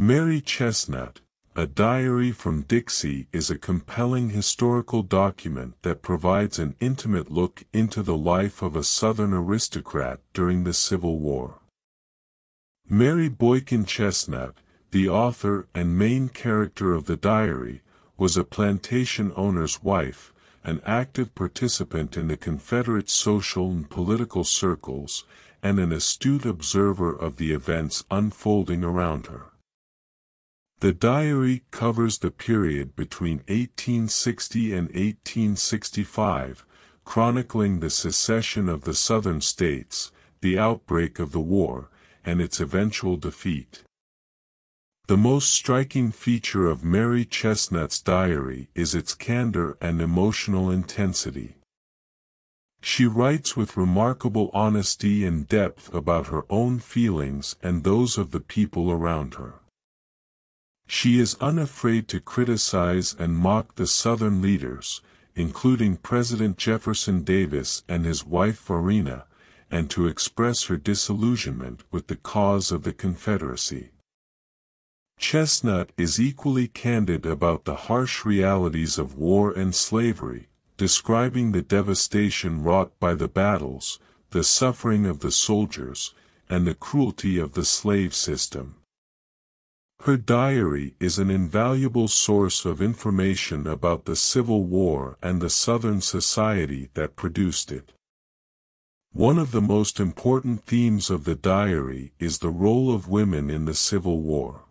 Mary Chesnut, A Diary from Dixie is a compelling historical document that provides an intimate look into the life of a Southern aristocrat during the Civil War. Mary Boykin Chesnut, the author and main character of the diary, was a plantation owner's wife, an active participant in the Confederate social and political circles, and an astute observer of the events unfolding around her. The diary covers the period between 1860 and 1865, chronicling the secession of the Southern states, the outbreak of the war, and its eventual defeat. The most striking feature of Mary Chesnut's diary is its candor and emotional intensity. She writes with remarkable honesty and depth about her own feelings and those of the people around her. She is unafraid to criticize and mock the Southern leaders, including President Jefferson Davis and his wife Varina, and to express her disillusionment with the cause of the Confederacy. Chesnut is equally candid about the harsh realities of war and slavery, describing the devastation wrought by the battles, the suffering of the soldiers, and the cruelty of the slave system. Her diary is an invaluable source of information about the Civil War and the Southern society that produced it. One of the most important themes of the diary is the role of women in the Civil War.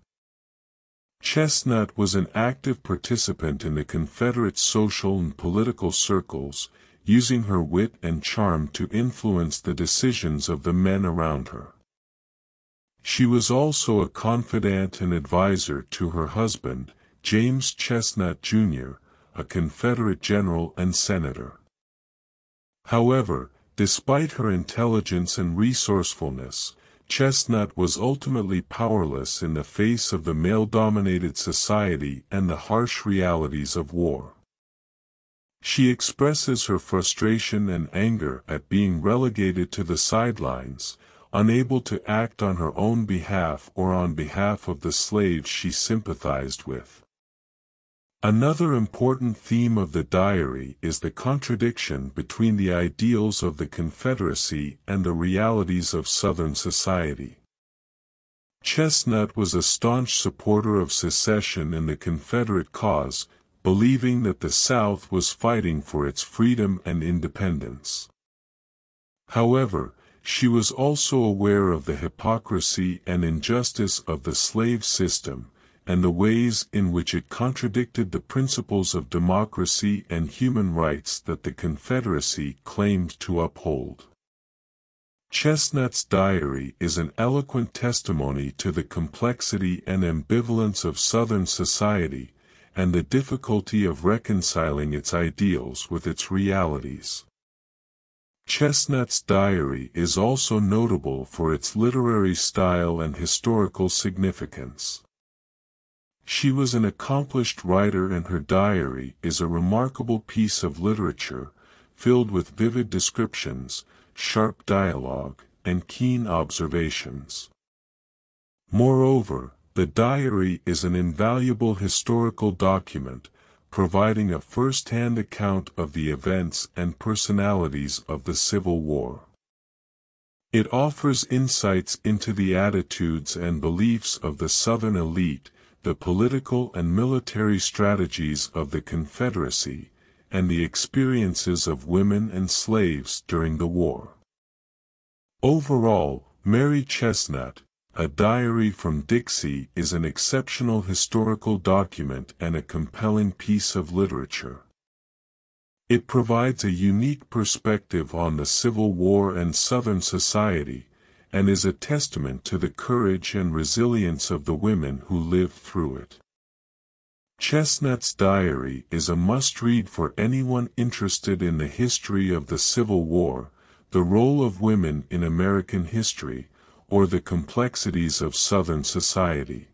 Chesnut was an active participant in the Confederate social and political circles, using her wit and charm to influence the decisions of the men around her. She was also a confidant and advisor to her husband, James Chesnut Jr., a Confederate general and senator. However, despite her intelligence and resourcefulness, Chesnut was ultimately powerless in the face of the male-dominated society and the harsh realities of war. She expresses her frustration and anger at being relegated to the sidelines, unable to act on her own behalf or on behalf of the slaves she sympathized with. Another important theme of the diary is the contradiction between the ideals of the Confederacy and the realities of Southern society. Chesnut was a staunch supporter of secession and the Confederate cause, believing that the South was fighting for its freedom and independence. However, she was also aware of the hypocrisy and injustice of the slave system, and the ways in which it contradicted the principles of democracy and human rights that the Confederacy claimed to uphold. Chesnut's diary is an eloquent testimony to the complexity and ambivalence of Southern society, and the difficulty of reconciling its ideals with its realities. Chesnut's diary is also notable for its literary style and historical significance. She was an accomplished writer and her diary is a remarkable piece of literature, filled with vivid descriptions, sharp dialogue, and keen observations. Moreover, the diary is an invaluable historical document, providing a first-hand account of the events and personalities of the Civil War. It offers insights into the attitudes and beliefs of the Southern elite, the political and military strategies of the Confederacy, and the experiences of women and slaves during the war. Overall, Mary Chesnut, a Diary from Dixie is an exceptional historical document and a compelling piece of literature. It provides a unique perspective on the Civil War and Southern society, and is a testament to the courage and resilience of the women who lived through it. Chesnut's Diary is a must-read for anyone interested in the history of the Civil War, the role of women in American history, or the complexities of Southern society.